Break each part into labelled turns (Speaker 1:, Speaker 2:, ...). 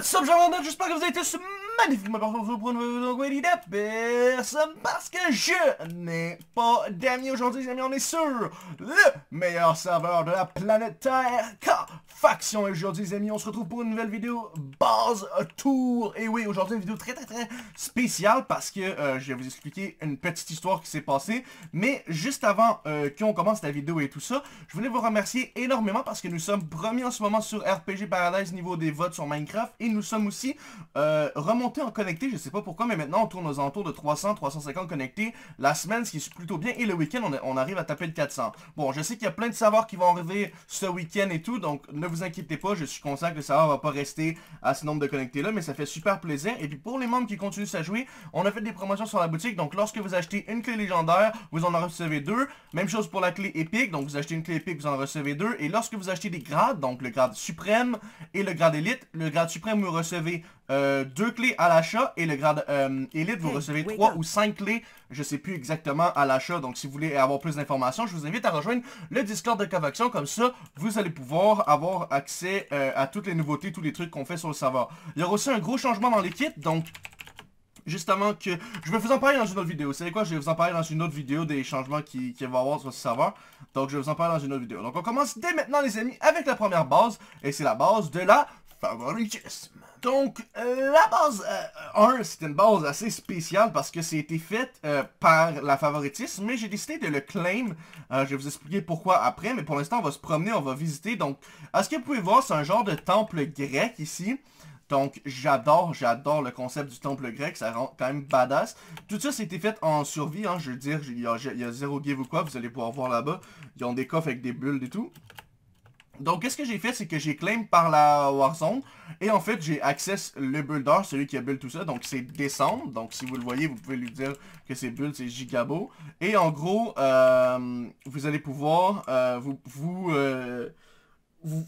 Speaker 1: WhatsApp жаңағындай жүз пакет magnifiquement parfait pour une vidéo de personne parce que je n'ai pas d'amis aujourd'hui, les amis, on est sur le meilleur serveur de la planète Terre, car Faction, et aujourd'hui, les amis, on se retrouve pour une nouvelle vidéo base tour, et oui, aujourd'hui, une vidéo très très très spéciale parce que euh, je vais vous expliquer une petite histoire qui s'est passée, mais juste avant euh, qu'on commence la vidéo et tout ça, je voulais vous remercier énormément parce que nous sommes premiers en ce moment sur RPG Paradise niveau des votes sur Minecraft, et nous sommes aussi euh, remontés en connecté, je sais pas pourquoi, mais maintenant on tourne aux alentours de 300, 350 connectés la semaine, ce qui est plutôt bien, et le week-end on, arrive à taper le 400. Bon, je sais qu'il y a plein de savoirs qui vont arriver ce week-end et tout, donc ne vous inquiétez pas, je suis conscient que le serveur va pas rester à ce nombre de connectés là, mais ça fait super plaisir. Et puis pour les membres qui continuent à jouer, on a fait des promotions sur la boutique, donc lorsque vous achetez une clé légendaire, vous en recevez deux. Même chose pour la clé épique, donc vous achetez une clé épique, vous en recevez deux. Et lorsque vous achetez des grades, donc le grade suprême et le grade élite, le grade suprême vous recevez euh, deux clés à l'achat et le grade euh, élite, vous recevez trois ou cinq clés, je sais plus exactement, à l'achat. Donc si vous voulez avoir plus d'informations, je vous invite à rejoindre le Discord de Cavaction. Comme ça, vous allez pouvoir avoir accès euh, à toutes les nouveautés, tous les trucs qu'on fait sur le serveur. Il y aura aussi un gros changement dans l'équipe, donc justement que je vais vous en parler dans une autre vidéo. C'est quoi? Je vais vous en parler dans une autre vidéo des changements qu'il qui va y avoir sur ce serveur. Donc je vais vous en parler dans une autre vidéo. Donc on commence dès maintenant les amis avec la première base. Et c'est la base de la favoritisme. Donc, euh, la base 1, euh, c'est une base assez spéciale parce que c'était fait euh, par la favoritisme, mais j'ai décidé de le claim. je vais vous expliquer pourquoi après, mais pour l'instant, on va se promener, on va visiter. Donc, à ce que vous pouvez voir, c'est un genre de temple grec ici. Donc, j'adore, j'adore le concept du temple grec, ça rend quand même badass. Tout ça, c'était fait en survie, hein, je veux dire, il y, a, il y a zéro give ou quoi, vous allez pouvoir voir là-bas. Ils ont des coffres avec des bulles et tout. Donc, qu'est-ce que j'ai fait, c'est que j'ai claim par la Warzone. Et en fait, j'ai access le builder, celui qui a build tout ça. Donc, c'est descendre. Donc, si vous le voyez, vous pouvez lui dire que c'est build, c'est gigabo. Et en gros, euh, vous allez pouvoir, euh, vous, euh, vous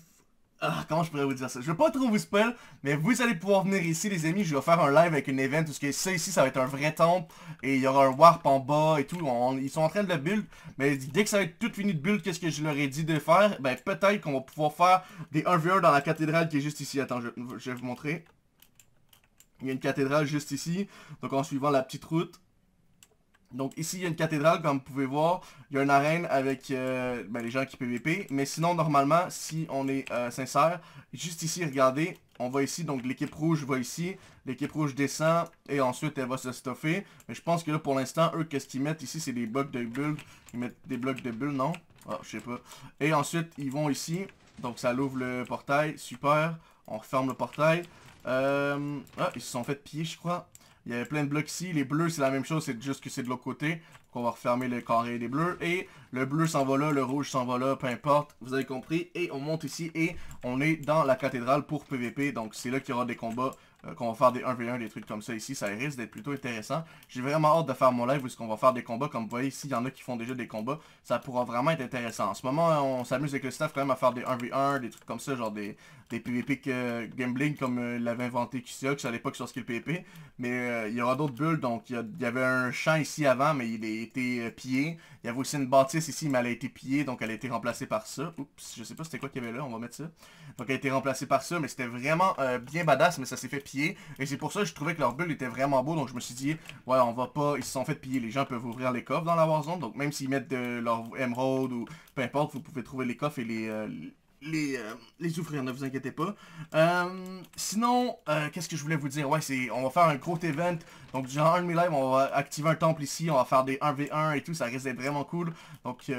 Speaker 1: ah, comment je pourrais vous dire ça? Je veux pas trop vous spoil, mais vous allez pouvoir venir ici, les amis. Je vais faire un live avec une event, parce que ça ici, ça va être un vrai temple. Et il y aura un warp en bas et tout. ils sont en train de le build. Mais dès que ça va être tout fini de build, qu'est-ce que je leur ai dit de faire? Ben, peut-être qu'on va pouvoir faire des 1v1 dans la cathédrale qui est juste ici. Attends, je, je vais vous montrer. Il y a une cathédrale juste ici. Donc, en suivant la petite route. Donc ici, il y a une cathédrale, comme vous pouvez voir. Il y a une arène avec euh, ben, les gens qui PVP. Mais sinon, normalement, si on est euh, sincère, juste ici, regardez, on va ici, donc l'équipe rouge va ici. L'équipe rouge descend et ensuite, elle va se stuffer. Mais je pense que là, pour l'instant, eux, qu'est-ce qu'ils mettent ici? C'est des blocs de bulles. Ils mettent des blocs de bulles, non? Ah, je sais pas. Et ensuite, ils vont ici. Donc ça l'ouvre le portail. Super. On referme le portail. Euh... Ah, ils se sont fait piller, je crois. Il y avait plein de blocs ici. Les bleus, c'est la même chose, c'est juste que c'est de l'autre côté. Donc on va refermer le carré des bleus. Et le bleu s'en va là, le rouge s'en va là, peu importe. Vous avez compris. Et on monte ici et on est dans la cathédrale pour PVP. Donc c'est là qu'il y aura des combats euh, qu'on va faire des 1v1, des trucs comme ça ici, ça risque d'être plutôt intéressant. J'ai vraiment hâte de faire mon live est-ce qu'on va faire des combats, comme vous voyez ici, il y en a qui font déjà des combats, ça pourra vraiment être intéressant. En ce moment, on s'amuse avec le staff quand même à faire des 1v1, des trucs comme ça, genre des, des PvP euh, gambling comme euh, l'avait inventé QCX à l'époque sur Skill PvP. Mais il y aura d'autres bulles, donc il y, avait un champ ici avant, mais il a été pillé. Il y avait aussi une bâtisse ici, mais elle a été pillée, donc elle a été remplacée par ça. Oups, je sais pas c'était quoi qu'il y avait là, on va mettre ça. Donc elle a été remplacée par ça, mais c'était vraiment bien badass, mais ça s'est fait piller. Et c'est pour ça que je trouvais que leur bulle était vraiment beau, donc je me suis dit, ouais, on va pas, ils se sont fait piller, les gens peuvent ouvrir les coffres dans la Warzone, donc même s'ils mettent de leur émeraude ou peu importe, vous pouvez trouver les coffres et les... Euh, les, euh, les ouvrir, ne vous inquiétez pas. Euh, sinon, qu'est-ce que je voulais vous dire? Ouais, c'est on va faire un gros event. Donc, durant un de mes lives, on va activer un temple ici. On va faire des 1v1 et tout. Ça risque d'être vraiment cool. Donc,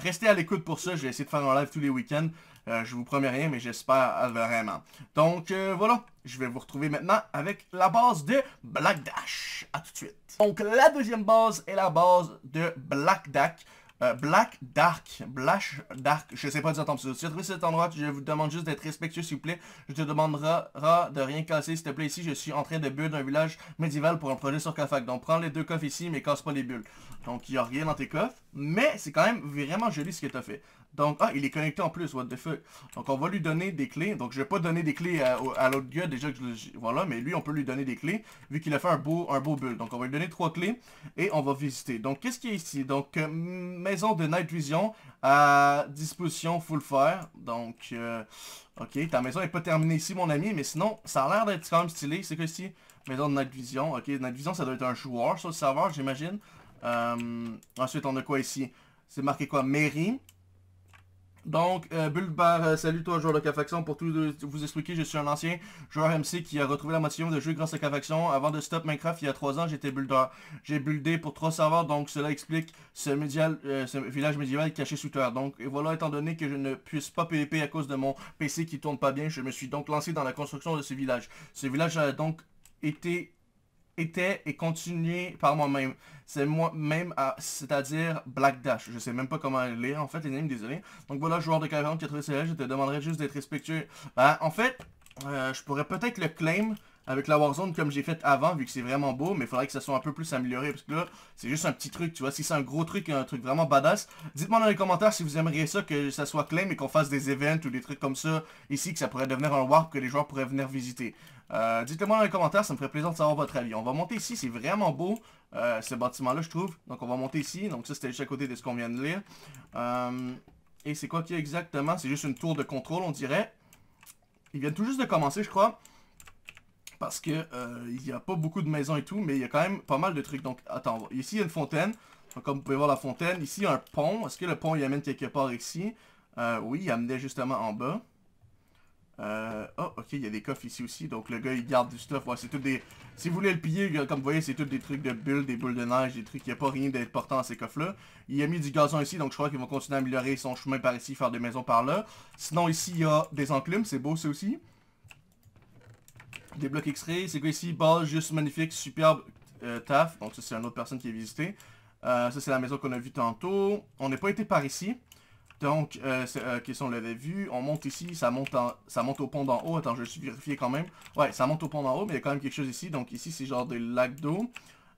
Speaker 1: restez à l'écoute pour ça. Je vais essayer de faire un live tous les week-ends. Euh, je vous promets rien, mais j'espère vraiment. Donc euh, voilà, je vais vous retrouver maintenant avec la base de Black Dash. A tout de suite. Donc la deuxième base est la base de Black Dash. Euh, Black Dark, Black Dark, je sais pas dire tant Si tu trouvé cet endroit, je vous demande juste d'être respectueux s'il vous plaît. Je te demanderai de rien casser s'il te plaît. Ici, je suis en train de build un village médiéval pour un projet sur Kafak. Donc prends les deux coffres ici, mais casse pas les bulles. Donc il n'y a rien dans tes coffres, mais c'est quand même vraiment joli ce que tu as fait. Donc, ah, il est connecté en plus, what the fuck? Donc, on va lui donner des clés. Donc, je vais pas donner des clés à, l'autre gars, déjà que je... Voilà, mais lui, on peut lui donner des clés, vu qu'il a fait un beau, un beau build. Donc, on va lui donner trois clés, et on va visiter. Donc, qu'est-ce qu'il y a ici? Donc, euh, maison de Night Vision, à disposition full fire. Donc, euh, ok, ta maison est pas terminée ici, mon ami, mais sinon, ça a l'air d'être quand même stylé. C'est quoi ici? Maison de Night Vision. Ok, Night Vision, ça doit être un joueur sur le serveur, j'imagine. Euh, ensuite, on a quoi ici? C'est marqué quoi? Mairie. Donc, euh, euh, salut toi, joueur de K-Faction. Pour tout vous expliquer, je suis un ancien joueur MC qui a retrouvé la motivation de jouer grâce à K-Faction. Avant de stop Minecraft, il y a 3 ans, j'étais builder. J'ai buildé pour 3 serveurs, donc cela explique euh, ce village médiéval caché sous terre. Donc, et voilà, étant donné que je ne puisse pas PvP à cause de mon PC qui tourne pas bien, je me suis donc lancé dans la construction de ce village. Ce village a donc été était et continué par moi-même. C'est moi-même, c'est-à-dire Black Dash. Je sais même pas comment le lire, en fait, les amis, désolé. Donc voilà, joueur de 40 je te demanderais juste d'être respectueux. Ben, en fait, euh, je pourrais peut-être le claim avec la Warzone comme j'ai fait avant, vu que c'est vraiment beau, mais il faudrait que ça soit un peu plus amélioré, parce que là, c'est juste un petit truc, tu vois. Si c'est un gros truc, un truc vraiment badass, dites-moi dans les commentaires si vous aimeriez ça, que ça soit claim et qu'on fasse des events ou des trucs comme ça ici, que ça pourrait devenir un warp que les joueurs pourraient venir visiter. Euh, dites-le moi dans les commentaires, ça me ferait plaisir de savoir votre avis. On va monter ici, c'est vraiment beau, euh, ce bâtiment-là, je trouve. Donc on va monter ici, donc ça c'était juste à côté de ce qu'on vient de lire. Euh, et c'est quoi qui exactement? C'est juste une tour de contrôle, on dirait. Ils viennent tout juste de commencer, je crois. Parce que il n'y a pas beaucoup de maisons et tout, mais il y a quand même pas mal de trucs. Donc, attends, ici il y a une fontaine. Comme vous pouvez voir la fontaine. Ici, un pont. Est-ce que le pont, il amène quelque part ici? Oui, il amenait justement en bas. Euh, oh, ok, il y a des coffres ici aussi. Donc le gars, il garde du stuff. Ouais, c'est tout des... Si vous voulez le piller, comme vous voyez, c'est tout des trucs de bulles, des boules de neige, des trucs. Il n'y a pas rien d'important dans ces coffres-là. Il a mis du gazon ici, donc je crois qu'il va continuer à améliorer son chemin par ici, faire des maisons par là. Sinon, ici, il y a des enclumes. C'est beau, ça aussi. Des blocs X-ray. C'est quoi ici? Base juste magnifique, superbe euh, taf. Donc ça, c'est une autre personne qui est visité. Euh, ça, c'est la maison qu'on a vue tantôt. On n'est pas été par ici. Donc, euh, euh, question, on l'avait vu? On monte ici, ça monte, ça monte au pont d'en haut. Attends, je vais vérifier quand même. Ouais, ça monte au pont d'en haut, mais il y a quand même quelque chose ici. Donc ici, c'est genre des lacs d'eau.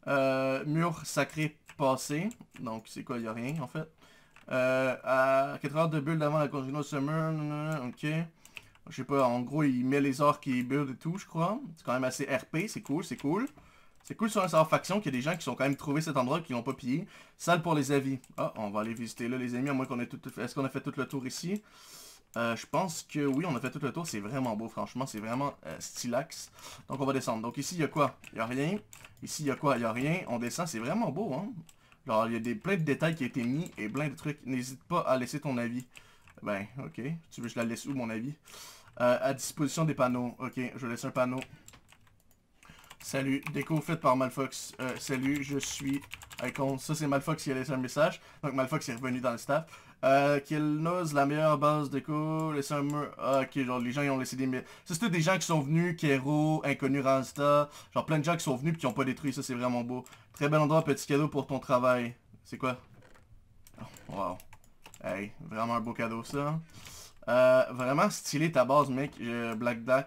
Speaker 1: Euh, mur sacré passé. Donc, c'est quoi, il n'y a rien, en fait. Euh, à 4 heures de bulle avant la Congéno Summer. Ok. Je sais pas, en gros, il met les orques qui build et tout, je crois. C'est quand même assez RP, c'est cool, c'est cool. C'est cool sur un serveur faction qu'il y a des gens qui sont quand même trouvé cet endroit qui l'ont pas pillé. Salle pour les avis. Ah, on va aller visiter là les amis, à moins qu'on ait tout... Est-ce qu'on a fait tout le tour ici? Euh, je pense que oui, on a fait tout le tour. C'est vraiment beau, franchement. C'est vraiment euh, stylax. Donc, on va descendre. Donc, ici, il y a quoi? Il n'y a rien. Ici, il y a quoi? Il n'y a rien. On descend. C'est vraiment beau, hein Genre, il y a des, plein de détails qui ont été mis et plein de trucs. N'hésite pas à laisser ton avis. Ben, ok. Tu veux que je la laisse où, mon avis? Euh, À disposition des panneaux. Ok, je laisse un panneau. Salut, déco faite par Malfox. Euh, salut, je suis Icon. Ça, c'est Malfox qui a laissé un message. Donc, Malfox est revenu dans le staff. Euh, nose la meilleure base déco, laisser un mur. Ah, ok, genre, les gens, ils ont laissé des... Ça, c'est des gens qui sont venus, Kero, Inconnu Rasta. Genre, plein de gens qui sont venus et qui n'ont pas détruit. Ça, c'est vraiment beau. Très bel endroit, petit cadeau pour ton travail. C'est quoi? Oh, wow. Hey, vraiment un beau cadeau, ça. Euh, vraiment stylé ta base, mec. Black Duck.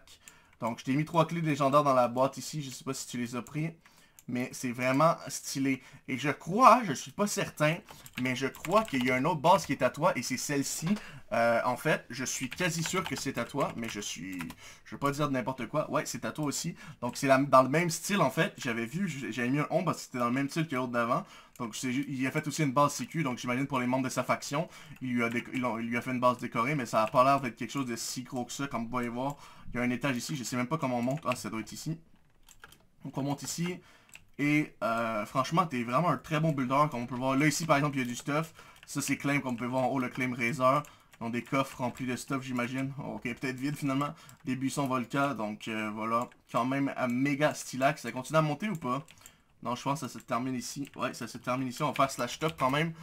Speaker 1: Donc, je t'ai mis trois clés légendaires dans la boîte ici. Je sais pas si tu les as pris. Mais c'est vraiment stylé. Et je crois, je suis pas certain, mais je crois qu'il y a une autre base qui est à toi et c'est celle-ci. Euh, en fait, je suis quasi sûr que c'est à toi, mais je suis... Je veux pas dire n'importe quoi. Ouais, c'est à toi aussi. Donc c'est dans le même style en fait. J'avais vu, j'avais mis un ombre parce que c'était dans le même style que l'autre d'avant. Donc il a fait aussi une base sécu, donc j'imagine pour les membres de sa faction. Il lui, a il, lui a fait une base décorée, mais ça a pas l'air d'être quelque chose de si gros que ça, comme vous pouvez voir. Il y a un étage ici, je sais même pas comment on monte. Ah, ça doit être ici. Donc on monte ici. Et euh, franchement, t'es vraiment un très bon builder, comme on peut voir. Là, ici, par exemple, il y a du stuff. Ça, c'est claim, comme on peut voir en haut, le claim Razor. Donc des coffres remplis de stuff, j'imagine. Ok, peut-être vide, finalement. Des buissons volcans, donc euh, voilà. Quand même, un méga stylax. Ça continue à monter ou pas? Non, je pense que ça se termine ici. Ouais, ça se termine ici. On va faire slash top quand même.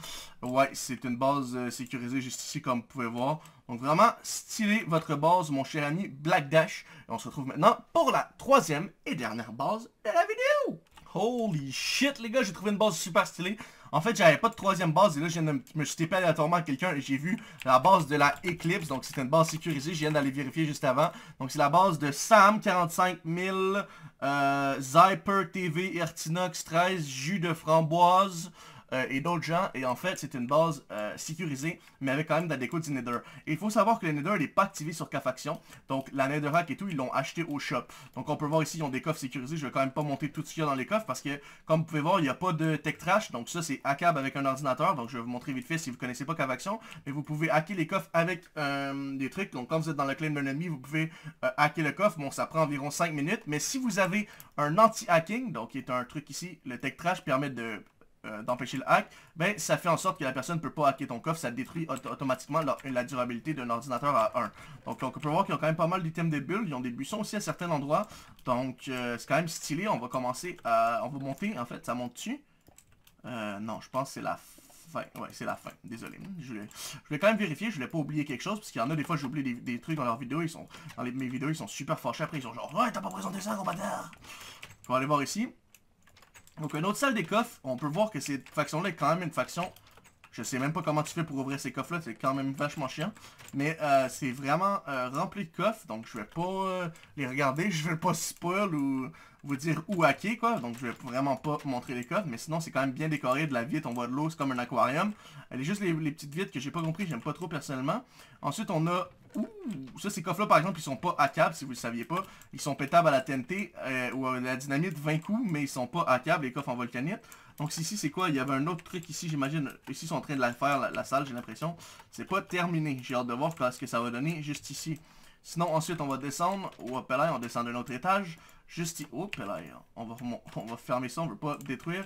Speaker 1: Ouais, c'est une base euh, sécurisée juste ici, comme vous pouvez voir. Donc vraiment, stylé votre base, mon cher ami Black Dash. Et on se retrouve maintenant pour la troisième et dernière base de la vidéo. Holy shit, les gars, j'ai trouvé une base super stylée. En fait, j'avais pas de troisième base et là, je me suis tapé aléatoirement à quelqu'un et j'ai vu la base de la Eclipse. Donc, c'est une base sécurisée. Je viens d'aller vérifier juste avant. Donc, c'est la base de Sam 45000, euh, Zyper TV, Ertinox 13, jus de framboise. Euh, et d'autres gens. Et en fait, c'est une base euh, sécurisée, mais avec quand même de la déco du Nether. Et il faut savoir que le Nether n'est pas activé sur K-Faction. Donc la Netherrack et tout, ils l'ont acheté au shop. Donc on peut voir ici, ils ont des coffres sécurisés. Je vais quand même pas monter tout ce qu'il y a dans les coffres parce que, comme vous pouvez voir, il n'y a pas de tech trash. Donc ça, c'est hackable avec un ordinateur. Donc je vais vous montrer vite fait si vous connaissez pas K-Faction. Mais vous pouvez hacker les coffres avec des trucs. Donc quand vous êtes dans le claim d'un ennemi, vous pouvez hacker le coffre. Bon, ça prend environ 5 minutes. Mais si vous avez un anti-hacking, donc qui est un truc ici, le tech trash permet de euh, d'empêcher le hack, ben ça fait en sorte que la personne ne peut pas hacker ton coffre, ça détruit automatiquement la, durabilité d'un ordinateur à 1. Donc on peut voir qu'ils ont quand même pas mal d'items de build, ils ont des buissons aussi à certains endroits, donc euh, c'est quand même stylé, on va commencer à... on va monter, en fait, ça monte dessus. Euh, non, je pense que c'est la fin, ouais, c'est la fin, désolé. Je voulais, quand même vérifier, je voulais pas oublier quelque chose, parce qu'il y en a des fois j'oublie des, des, trucs dans leurs vidéos, ils sont, dans les, mes vidéos, ils sont super fâchés après, ils sont genre, ouais, t'as pas présenté ça, combattant! On va aller voir ici. Donc, une autre salle des coffres, on peut voir que cette faction-là est quand même une faction... Je sais même pas comment tu fais pour ouvrir ces coffres-là, c'est quand même vachement chiant. Mais euh, c'est vraiment euh, rempli de coffres, donc je vais pas euh, les regarder, je vais pas spoil ou vous dire où hacker, quoi. Donc je vais vraiment pas montrer les coffres, mais sinon c'est quand même bien décoré, de la vitre, on voit de l'eau, c'est comme un aquarium. Elle est juste les, les petites vitres que j'ai pas compris, j'aime pas trop personnellement. Ensuite, on a Ouh, ça, ces coffres-là, par exemple, ils sont pas hackables, si vous le saviez pas. Ils sont pétables à la TNT euh, ou à la dynamite 20 coups, mais ils sont pas hackables, les coffres en volcanite. Donc ici, c'est quoi? Il y avait un autre truc ici, j'imagine. Ici, ils sont en train de la faire, la, salle, j'ai l'impression. C'est pas terminé. J'ai hâte de voir ce que ça va donner juste ici. Sinon, ensuite, on va descendre. Au là, on descend d'un autre étage. Juste ici. Oh, là, on va, on va fermer ça, on veut pas détruire.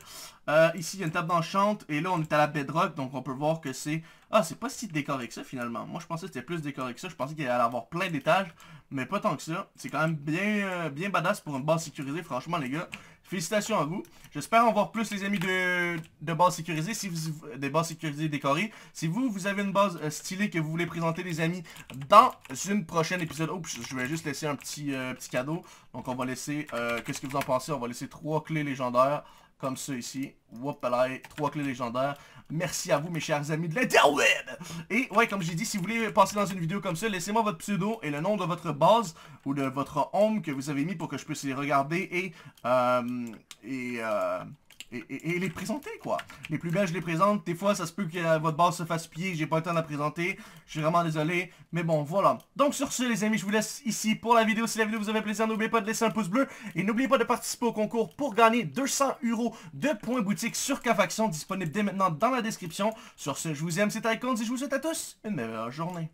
Speaker 1: Euh, ici, il y a une table d'enchante. Et là, on est à la bedrock. Donc, on peut voir que c'est... Ah, c'est pas si décoré que ça, finalement. Moi, je pensais que c'était plus décoré que ça. Je pensais qu'il allait avoir plein d'étages. Mais pas tant que ça. C'est quand même bien, euh, bien badass pour une base sécurisée, franchement, les gars. Félicitations à vous. J'espère en voir plus, les amis, de, de bases sécurisées. Si vous, des bases sécurisées décorées. Si vous, vous avez une base euh, stylée que vous voulez présenter, les amis, dans une prochaine épisode. Oups, je vais juste laisser un petit, petit cadeau. Donc, on va laisser... Qu'est-ce que vous en pensez? On va laisser trois clés légendaires comme ça ici. Whoopalai, trois clés légendaires. Merci à vous mes chers amis de l'interweb Et ouais, comme j'ai dit, si vous voulez passer dans une vidéo comme ça, laissez-moi votre pseudo et le nom de votre base ou de votre home que vous avez mis pour que je puisse les regarder et... Euh, et euh, et, les présenter, quoi. Les plus belles, je les présente. Des fois, ça se peut que votre base se fasse piller, j'ai pas le temps de la présenter. Je suis vraiment désolé. Mais bon, voilà. Donc, sur ce, les amis, je vous laisse ici pour la vidéo. Si la vidéo vous avait plaisir, n'oubliez pas de laisser un pouce bleu. Et n'oubliez pas de participer au concours pour gagner 200 euros de points boutique sur K-Faction, disponible dès maintenant dans la description. Sur ce, je vous aime, c'est Icons et je vous souhaite à tous une meilleure journée.